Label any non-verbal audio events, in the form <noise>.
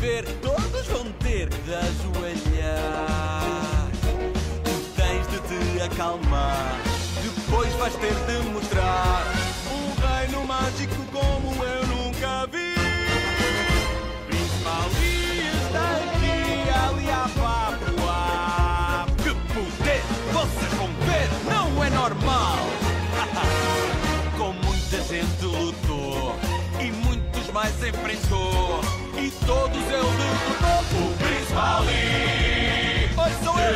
ver, todos vão ter de ajoelhar. Tu tens de te acalmar, depois vais ter de mostrar um reino mágico como eu nunca vi. Principal está aqui, ali a Papua. Que poder, vocês vão ver, não é normal. <laughs> Com muita gente lutou e muitos mais enfrentou.